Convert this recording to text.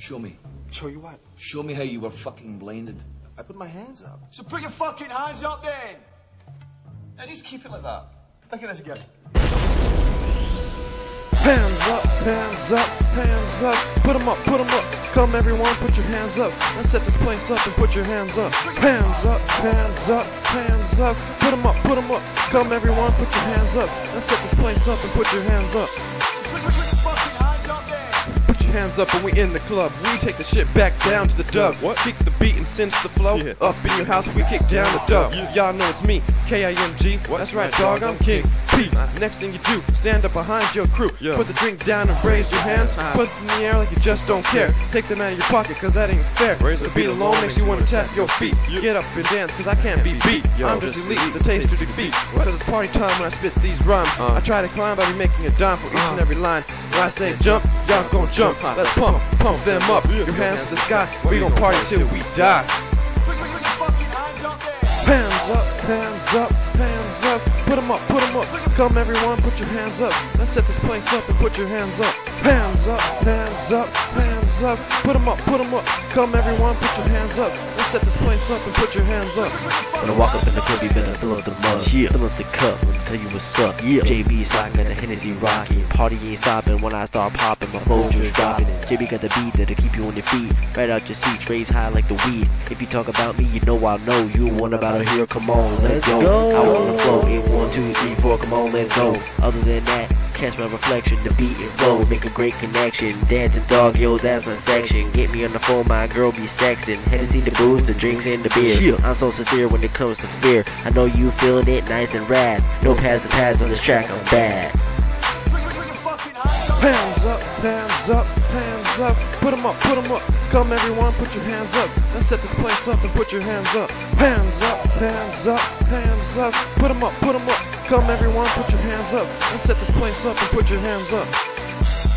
Show me. Show you what? Show me how you were fucking blinded. I put my hands up. So put your fucking hands up then! Now just keep it like that. Look at this again. Hands up, hands up, hands up. Put 'em up, put 'em up. Come everyone, put your hands up. Let's set this place up and put your hands up. Hands up, hands up, hands up. Put 'em up, put 'em up. Come everyone, put your hands up. Let's set this place up and put your hands up. Hands up when we in the club. We take the shit back down to the dub. What? Kick the beat and sense the flow. Up in your house, we kick down the dub. Y'all know it's me, K-I-M-G. That's right, dog, I'm King P. Next thing you do, stand up behind your crew. Put the drink down and raise your hands. Put it in the air like you just don't care. Take them out of your pocket, cause that ain't fair. The beat alone makes you wanna tap your feet. Get up and dance, cause I can't be beat. I'm just elite, the taste to defeat. Cause it's party time when I spit these rhymes. Uh. I try to climb by making a dime for each and uh. every line. When I say jump, y'all gon' jump. Let's pump, pump them up. Your hands to the sky, we gon' party till we die. Hands up! Hands up, hands up, hands up. Put 'em up, put 'em up. Come everyone, put your hands up. Let's set this place up and put your hands up. Hands up, hands up, hands up. Put 'em up, put 'em up. Come everyone, put your hands up. Let's set this place up and put your hands up. When I walk up in the club, you better fill up the mug. Yeah. Fill up the cup, let me tell you what's up. Yeah. JayBee socking the Hennessy rocking. Party ain't stopping when I start popping. My flow just dropping. JayBee got the beat that'll keep you on your feet. Right out your seat, raise high like the weed. If you talk about me, you know I'll know. You one about to hear, come on, let's go. Out on the flow, in one, two, three, four, come on, let's go. Other than that, catch my reflection, the beat and flow, make a great connection. Dancing dog, yo, that's my section. Get me on the phone, my girl be sexing. Hennessy the booze, the drinks and the beer. I'm so sincere when it comes to fear. I know you feeling it nice and rad. No pads and pads on this track, I'm bad. Hands up Hands up, hands up, up. Put 'em up, put 'em up. Come everyone, put your hands up. Let's set this place up and put your hands up. Hands up, hands up, hands up. Put 'em up, put 'em up. Come everyone, put your hands up. Let's set this place up and put your hands up.